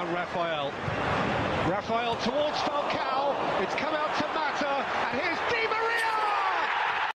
on Raphael. Raphael towards Falcao. It's